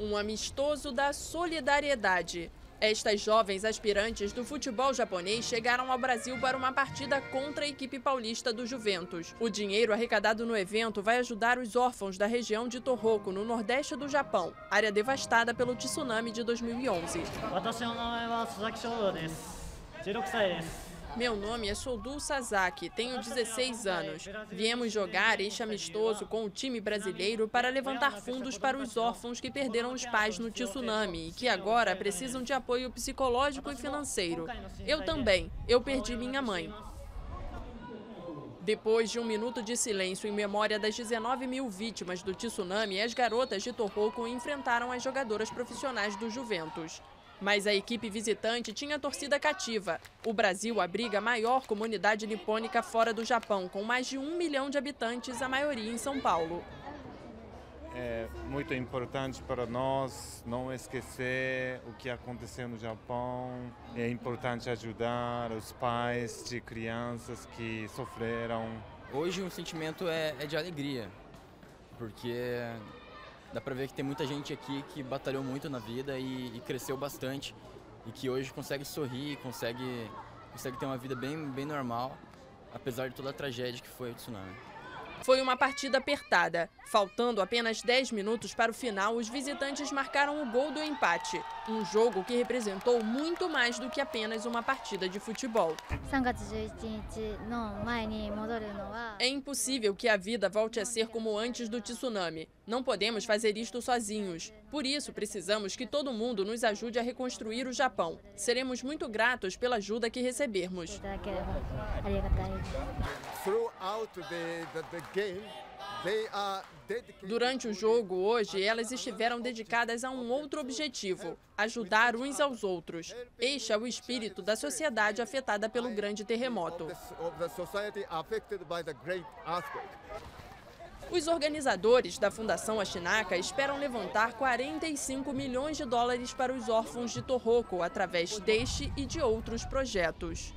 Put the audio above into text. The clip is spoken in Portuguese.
Um amistoso da solidariedade. Estas jovens aspirantes do futebol japonês chegaram ao Brasil para uma partida contra a equipe paulista do Juventus. O dinheiro arrecadado no evento vai ajudar os órfãos da região de Tohoku, no nordeste do Japão, área devastada pelo tsunami de 2011. Meu nome é Soudou Sasaki, tenho 16 anos. Viemos jogar este amistoso com o time brasileiro para levantar fundos para os órfãos que perderam os pais no tsunami e que agora precisam de apoio psicológico e financeiro. Eu também, eu perdi minha mãe. Depois de um minuto de silêncio em memória das 19 mil vítimas do tsunami, as garotas de Tohoku enfrentaram as jogadoras profissionais do Juventus. Mas a equipe visitante tinha torcida cativa. O Brasil abriga a maior comunidade nipônica fora do Japão, com mais de um milhão de habitantes, a maioria em São Paulo. É muito importante para nós não esquecer o que aconteceu no Japão. É importante ajudar os pais de crianças que sofreram. Hoje o sentimento é, é de alegria, porque dá pra ver que tem muita gente aqui que batalhou muito na vida e, e cresceu bastante e que hoje consegue sorrir, consegue, consegue ter uma vida bem, bem normal, apesar de toda a tragédia que foi o tsunami. Foi uma partida apertada. Faltando apenas 10 minutos para o final, os visitantes marcaram o gol do empate. Um jogo que representou muito mais do que apenas uma partida de futebol. É impossível que a vida volte a ser como antes do tsunami. Não podemos fazer isto sozinhos. Por isso, precisamos que todo mundo nos ajude a reconstruir o Japão. Seremos muito gratos pela ajuda que recebermos. Durante o jogo hoje, elas estiveram dedicadas a um outro objetivo: ajudar uns aos outros. Este é o espírito da sociedade afetada pelo grande terremoto. Os organizadores da Fundação Ashinaka esperam levantar 45 milhões de dólares para os órfãos de Tohoku através deste e de outros projetos.